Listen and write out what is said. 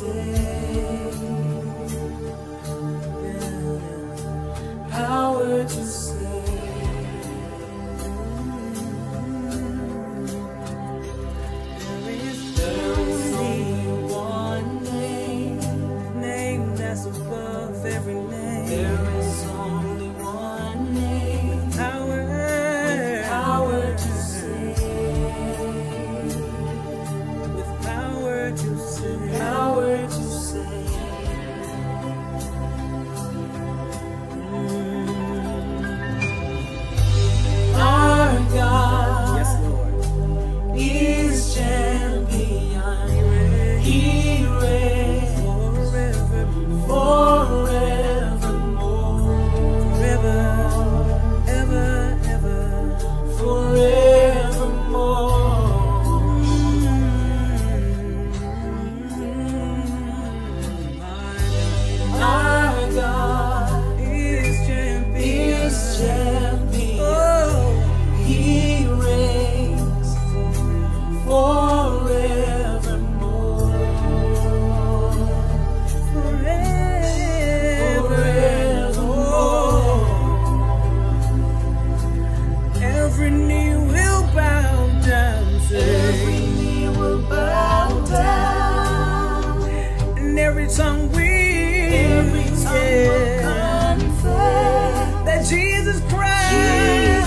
say. every tongue we every tongue yeah. will confess that Jesus Christ. Jesus